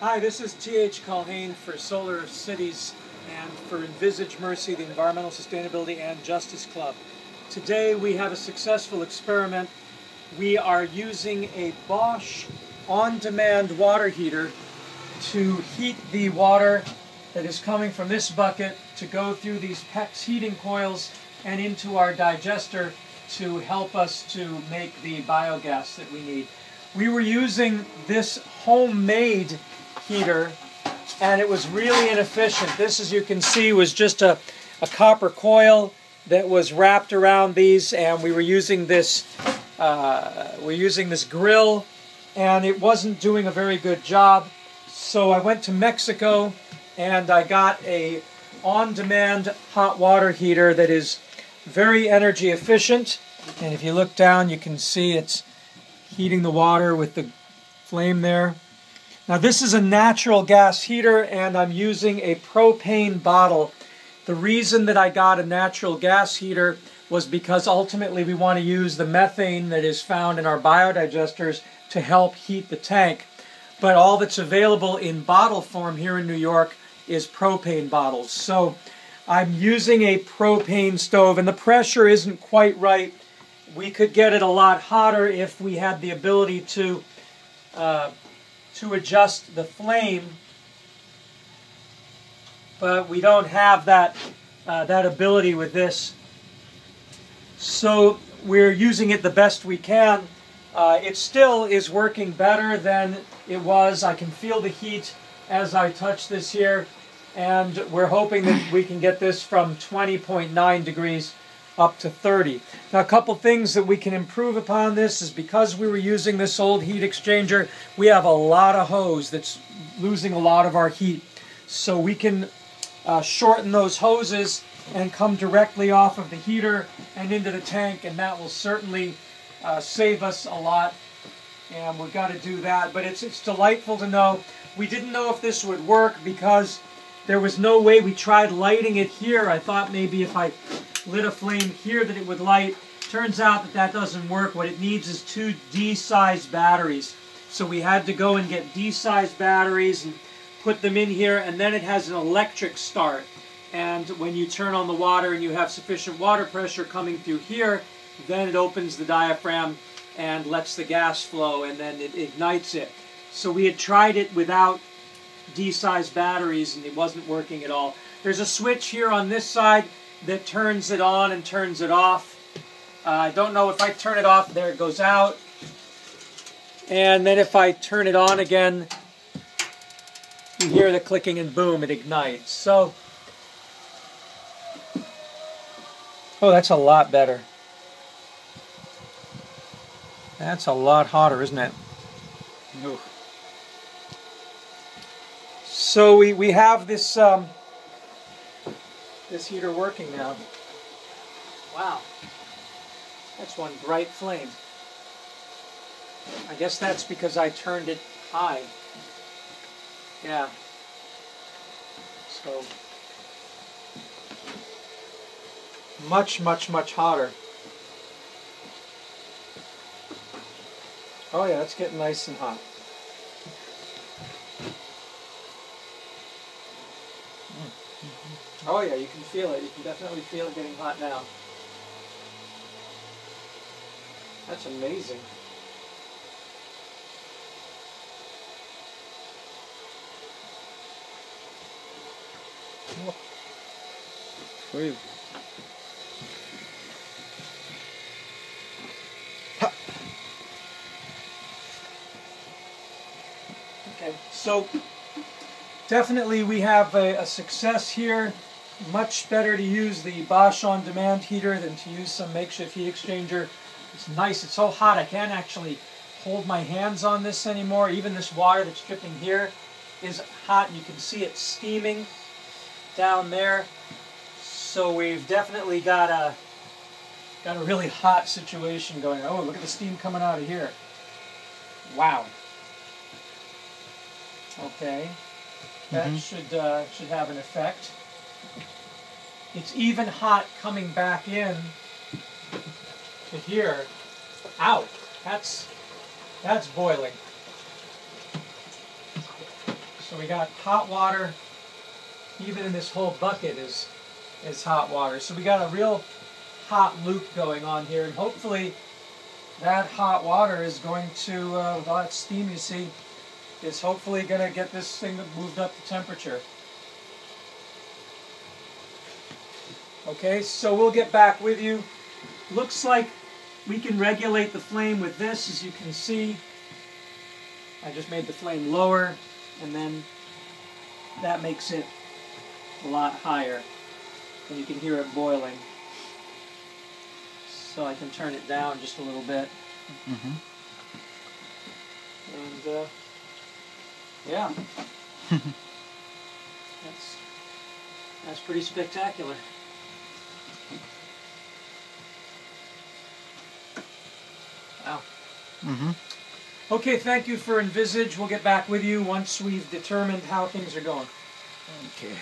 Hi, this is T.H. Culhane for Solar Cities and for Envisage Mercy, the Environmental Sustainability and Justice Club. Today we have a successful experiment. We are using a Bosch on-demand water heater to heat the water that is coming from this bucket to go through these PEX heating coils and into our digester to help us to make the biogas that we need. We were using this homemade heater and it was really inefficient. This, as you can see, was just a, a copper coil that was wrapped around these and we were using this uh, we're using this grill and it wasn't doing a very good job. So I went to Mexico and I got a on-demand hot water heater that is very energy efficient. And if you look down, you can see it's heating the water with the flame there. Now this is a natural gas heater and I'm using a propane bottle. The reason that I got a natural gas heater was because ultimately we want to use the methane that is found in our biodigesters to help heat the tank. But all that's available in bottle form here in New York is propane bottles. So I'm using a propane stove and the pressure isn't quite right. We could get it a lot hotter if we had the ability to uh, to adjust the flame but we don't have that uh, that ability with this so we're using it the best we can. Uh, it still is working better than it was. I can feel the heat as I touch this here. And we're hoping that we can get this from 20.9 degrees up to 30. Now a couple things that we can improve upon this is because we were using this old heat exchanger, we have a lot of hose that's losing a lot of our heat. So we can uh, shorten those hoses and come directly off of the heater and into the tank and that will certainly uh, save us a lot and we've got to do that but it's it's delightful to know we didn't know if this would work because there was no way we tried lighting it here I thought maybe if I lit a flame here that it would light. Turns out that that doesn't work. What it needs is two D-sized batteries. So we had to go and get D-sized batteries and put them in here and then it has an electric start. And when you turn on the water and you have sufficient water pressure coming through here, then it opens the diaphragm and lets the gas flow and then it ignites it. So we had tried it without D-sized batteries and it wasn't working at all. There's a switch here on this side that turns it on and turns it off. Uh, I don't know if I turn it off, there it goes out. And then if I turn it on again, you hear the clicking and boom, it ignites. So Oh, that's a lot better. That's a lot hotter, isn't it? Ooh. So we, we have this um, this heater working now. Wow. That's one bright flame. I guess that's because I turned it high. Yeah. So much, much, much hotter. Oh yeah, it's getting nice and hot. Mm-hmm. Oh yeah, you can feel it. You can definitely feel it getting hot now. That's amazing. okay So definitely we have a, a, success here. Much better to use the Bosch on-demand heater than to use some makeshift heat exchanger. It's nice. It's so hot I can't actually hold my hands on this anymore. Even this water that's dripping here is hot. You can see it steaming down there. So we've definitely got a got a really hot situation going. Oh, look at the steam coming out of here. Wow. Okay, that mm -hmm. should uh, should have an effect. It's even hot coming back in to here. Out. That's that's boiling. So we got hot water. Even in this whole bucket is is hot water. So we got a real hot loop going on here, and hopefully that hot water is going to, uh, with all that steam you see, is hopefully going to get this thing moved up to temperature. Okay, so we'll get back with you. Looks like we can regulate the flame with this, as you can see. I just made the flame lower, and then that makes it a lot higher. And you can hear it boiling. So I can turn it down just a little bit. Mm-hmm. And, uh, yeah. that's, that's pretty spectacular. Wow. Mm-hmm. Okay, thank you for Envisage. We'll get back with you once we've determined how things are going. Okay.